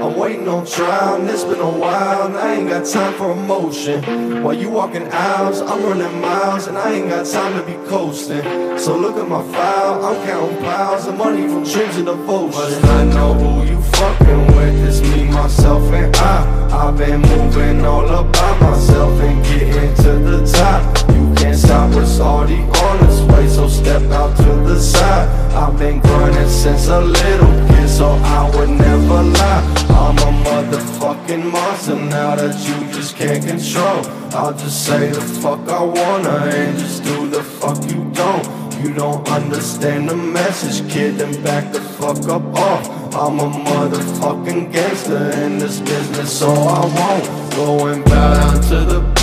I'm waiting on trial, and it's been a got time for emotion. While you walking aisles, I'm running miles, and I ain't got time to be coasting. So look at my file, I'm counting piles of money from dreams and devotion. Not know who you fucking with, it's me, myself, and I. I've been moving all about myself the side. I've been grinding since a little kid, so I would never lie. I'm a motherfucking monster now that you just can't control. I'll just say the fuck I wanna and just do the fuck you don't. You don't understand the message, kid, then back the fuck up off. I'm a motherfucking gangster in this business, so I won't go and bow down to the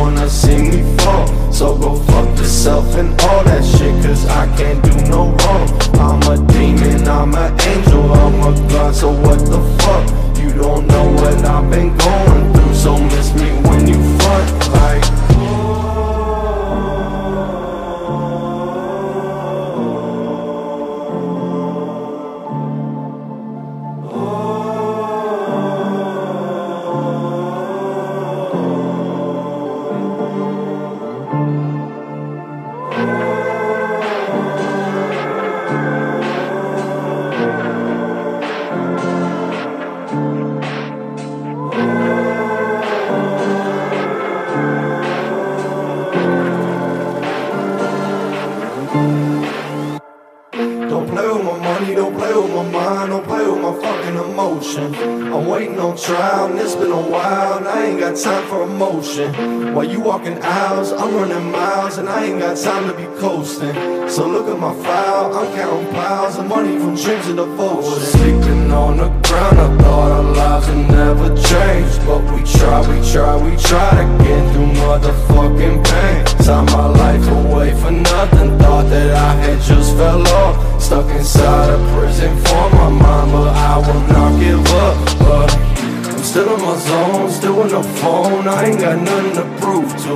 wanna see me fall. So go fuck yourself and all that shit, cause I can't do no wrong. I'm a demon, I'm an angel, I'm a god, so what the fuck? You don't know what I've been going through, Don't play with my money, don't play with my mind, don't play with my fucking emotion. I'm waiting on trial, and it's been a while, and I ain't got time for emotion. While you walking aisles, I'm running miles, and I ain't got time to be coasting. So look at my file, I'm counting piles of money from dreams and devotion. Sleeping on the ground, I thought our lives would never change. But we try, we try, we try to get through motherfucking inside a prison for my but I will not give up. But I'm still in my zone, still in the phone. I ain't got nothing to prove to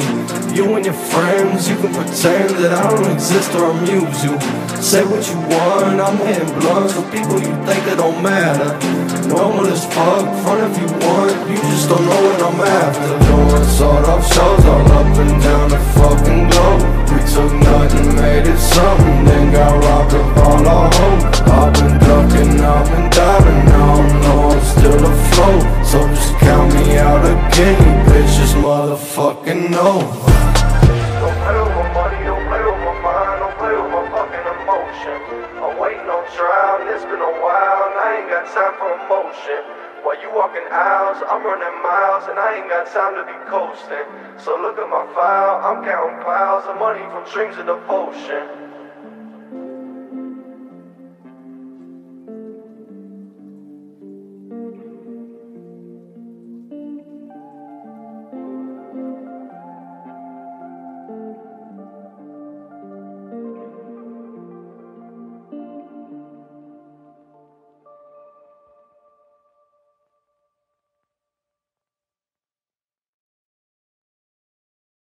you and your friends. You can pretend that I don't exist or amuse you. Say what you want, I'm hitting blunts with people you think that don't matter. Normal as fuck, front if you want, you just don't know what I'm after. Doing sort of shows all up and down the fucking globe. We took nothing, made it something, then got robbed of all our hope. I've been ducking, I've been diving, now I know I'm still afloat. So just count me out again, you bitches motherfucking know. Don't play with my money, don't play with my mind, don't play with my fucking emotion. I'm waiting trial, it's been a while, and I ain't got time for emotion. While you walking aisles, I'm running miles, and I ain't got time to be coasting. So look at my file, I'm counting piles of money from dreams and devotion.